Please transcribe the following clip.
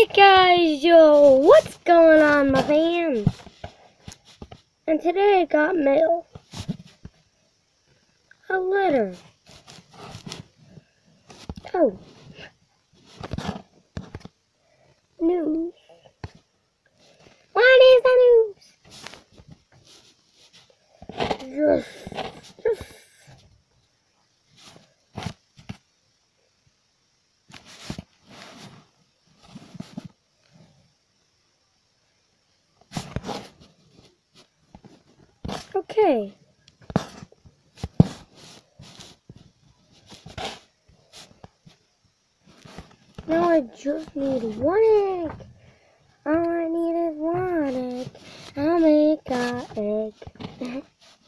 Hey guys, yo, what's going on, my fans? And today I got mail. A letter. Oh. News. What is the news? Okay. Now I just need one egg. All I need is one egg. I'll make a egg.